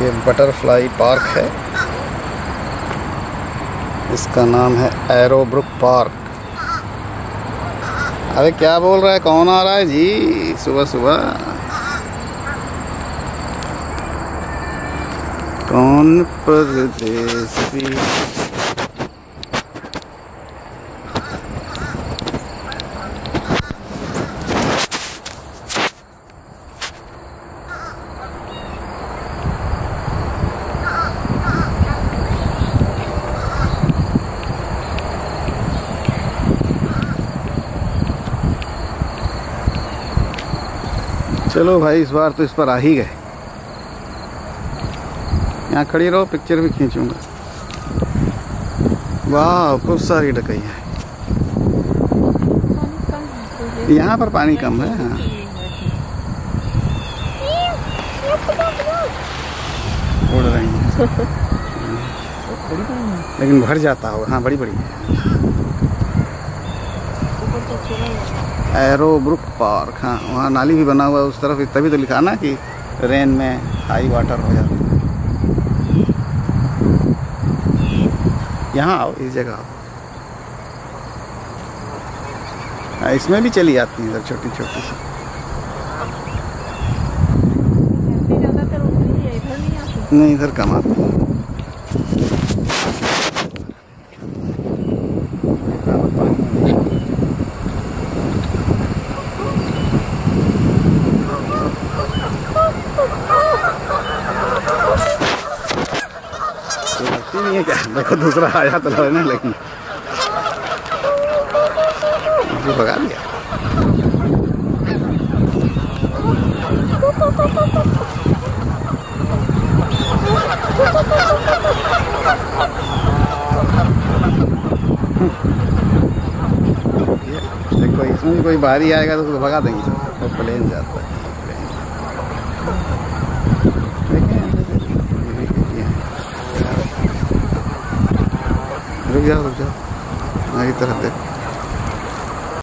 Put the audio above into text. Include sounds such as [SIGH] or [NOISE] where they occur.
ये butterfly park है। इसका नाम है एरोब्रुक पार्क। अरे क्या बोल रहा है? कौन आ रहा है? जी, सुबह सुबह। कौन परदेसी चलो भाई इस बार तो इस पर आ ही गए। यहाँ खड़ी रहो पिक्चर भी खींचूँगा। वाह खूब सारी डकई है। यहाँ पर पानी कम है हाँ। उड़ रही है। [LAUGHS] लेकिन भर जाता होगा हाँ बड़ी बड़ी है। एरो ब्रुक पार्क हाँ वहाँ नाली भी बना हुआ है उस तरफ़। तभी तो लिखा ना कि रेन में हाई वाटर हो जाता है। यहाँ आओ इस जगह आओ। हाँ, इसमें भी चली आती हैं इधर छोटी छोटी सी नहीं इधर कम आती है। लगती नहीं है क्या देखो दूसरा आया तो लड़ने लगी भगा दिया देखो इसमें कोई बाहरी आएगा तो उसको भगा देंगे। वो प्लेन जाता है। रुक जाओ रुक जाओ आगे तरफ़ देखो।